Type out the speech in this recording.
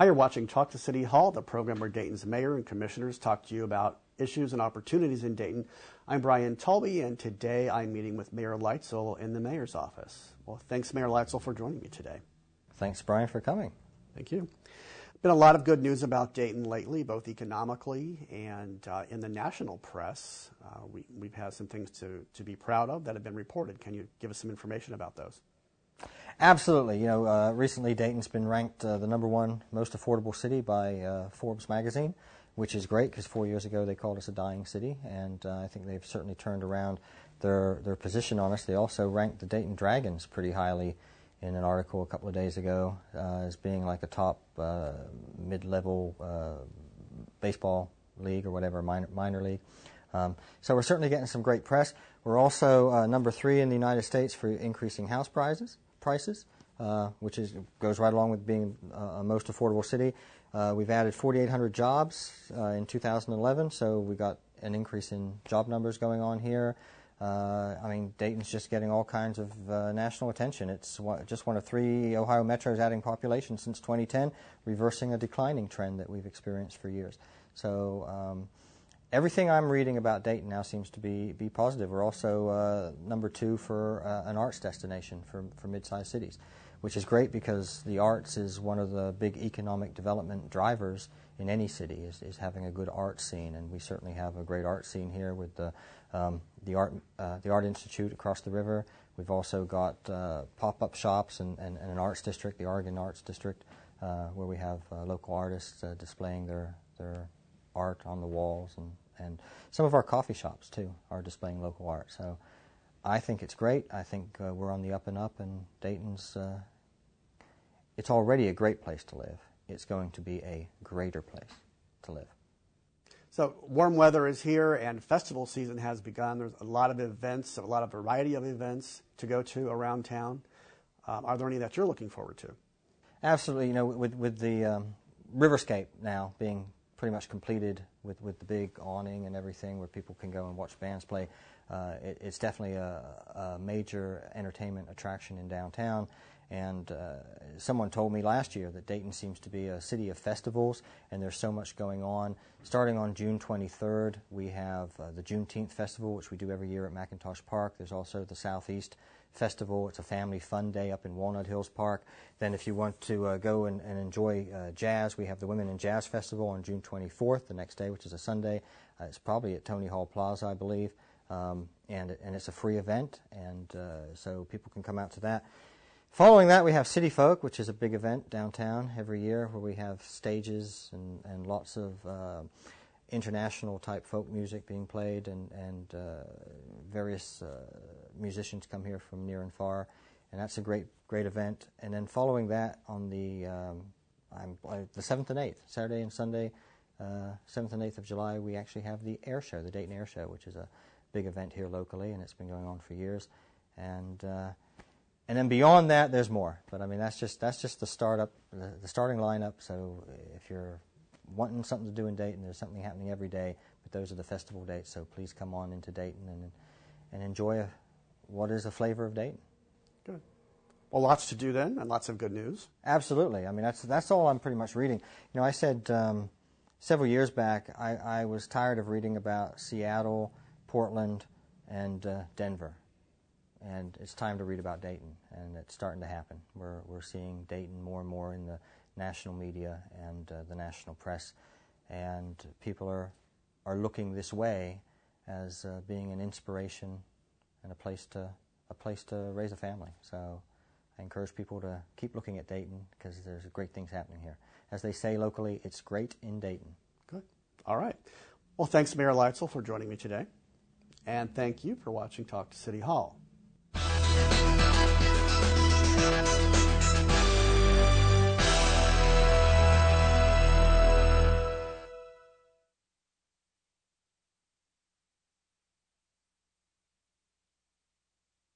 Hi, you're watching Talk to City Hall, the program where Dayton's mayor and commissioners talk to you about issues and opportunities in Dayton. I'm Brian Tulby, and today I'm meeting with Mayor Leitzell in the mayor's office. Well, thanks, Mayor Leitzell, for joining me today. Thanks, Brian, for coming. Thank you. Been a lot of good news about Dayton lately, both economically and uh, in the national press. Uh, we, we've had some things to, to be proud of that have been reported. Can you give us some information about those? Absolutely. You know, uh, recently Dayton's been ranked uh, the number one most affordable city by uh, Forbes magazine, which is great because four years ago they called us a dying city, and uh, I think they've certainly turned around their their position on us. They also ranked the Dayton Dragons pretty highly in an article a couple of days ago uh, as being like a top uh, mid-level baseball league or whatever minor, minor league. Um, so we're certainly getting some great press. We're also number three in the United States for increasing house prices prices, uh, which is goes right along with being uh, a most affordable city. Uh, we've added 4,800 jobs in 2011, so we got an increase in job numbers going on here. Uh, I mean, Dayton's just getting all kinds of uh, national attention. It's one, just one of three Ohio metros adding population since 2010, reversing a declining trend that we've experienced for years. So. Um, everything I'm reading about Dayton now seems to be, be positive. We're also uh, number two for uh, an arts destination for, for mid-sized cities, which is great because the arts is one of the big economic development drivers in any city is, is having a good art scene, and we certainly have a great art scene here with the um, the art uh, the art institute across the river. We've also got uh, pop-up shops and, and, and, an arts district, the Oregon Arts District, uh, where we have uh, local artists displaying their their art on the walls, and, and some of our coffee shops too are displaying local art. So I think it's great. I think uh, we're on the up and up, and Dayton's uh, it's already a great place to live. It's going to be a greater place to live. So warm weather is here, and festival season has begun. There's a lot of events, a lot of variety of events to go to around town. Um, are there any that you're looking forward to? Absolutely. You know, with with the um, Riverscape now being pretty much completed with, with the big awning and everything where people can go and watch bands play. Uh, it, it's definitely a, a, major entertainment attraction in downtown. And uh, someone told me last year that Dayton seems to be a city of festivals, and there's so much going on. Starting on June 23rd, we have uh, the Juneteenth Festival, which we do every year at McIntosh Park. There's also the Southeast Festival. It's a family fun day up in Walnut Hills Park. Then, if you want to uh, go and, and enjoy uh, jazz, we have the Women in Jazz Festival on June 24th, the next day, which is a Sunday. Uh, it's probably at Tony Hall Plaza, I believe. Um, and, and it's a free event, and uh, so people can come out to that. Following that, we have City Folk, which is a big event downtown every year where we have stages and, and lots of uh, international type folk music being played, and, and uh, various uh, musicians come here from near and far, and that's a great great event. And then following that, on the um, I'm, uh, the seventh and eighth, Saturday and Sunday, uh, seventh and eighth of July, we actually have the Air Show, the Dayton Air Show, which is a big event here locally, and it's been going on for years. And and then beyond that, there's more. But I mean, that's just that's just the startup, the, the starting lineup. So if you're wanting something to do in Dayton. There's something happening every day, but those are the festival dates. So please come on into Dayton and and enjoy a, what is a flavor of Dayton. Good. Well, lots to do then, and lots of good news. Absolutely. I mean, that's that's all I'm pretty much reading. You know, I said um, several years back I, I was tired of reading about Seattle, Portland, and uh, Denver, and it's time to read about Dayton, and it's starting to happen. We're we're seeing Dayton more and more in the national media and uh, the national press, and people are are looking this way as uh, being an inspiration and a place to a place to raise a family. So I encourage people to keep looking at Dayton because there's great things happening here. As they say locally, it's great in Dayton. Good. All right. Well, thanks, Mayor Leitzell, for joining me today. And thank you for watching Talk to City Hall.